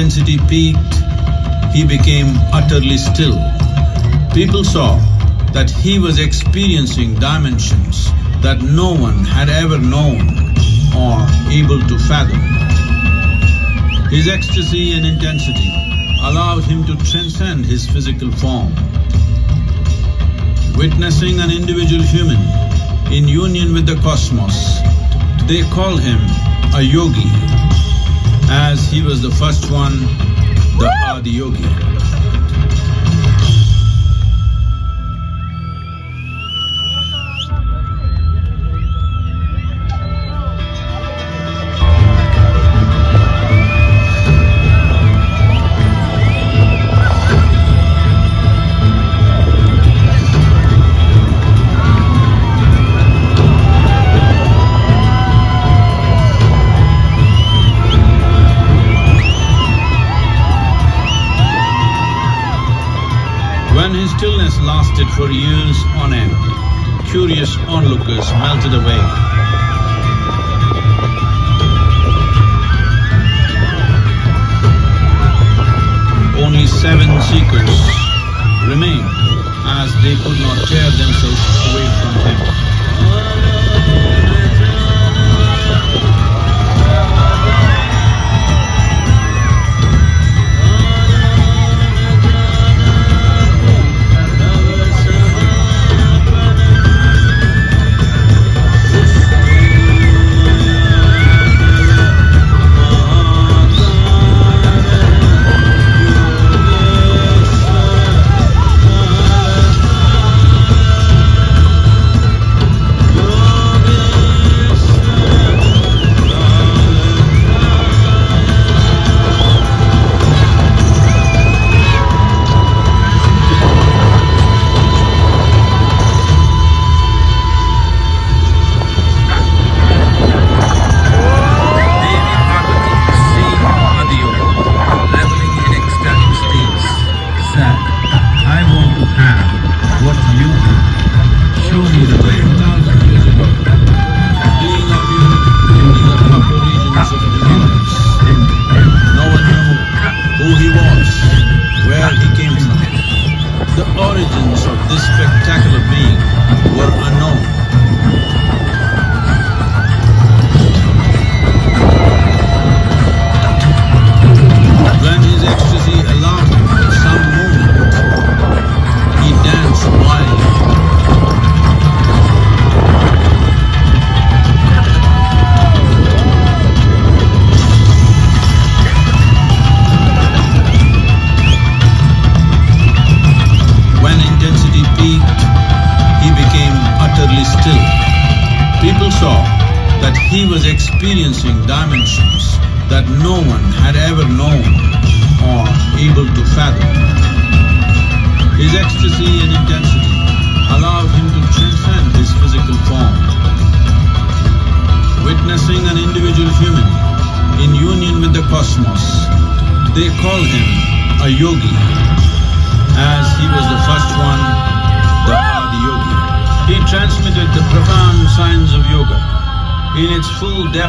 intensity peaked, he became utterly still. People saw that he was experiencing dimensions that no one had ever known or able to fathom. His ecstasy and intensity allowed him to transcend his physical form. Witnessing an individual human in union with the cosmos, they call him a yogi, as he was the first one, the Adi lasted for years on end, curious onlookers melted away. Only seven seekers remained as they could not tear themselves away from him. Spectacular he was experiencing dimensions that no one had ever known or able to fathom. His ecstasy and intensity allowed him to transcend his physical form. Witnessing an individual human in union with the cosmos, they call him a yogi as he was the first in its full depth.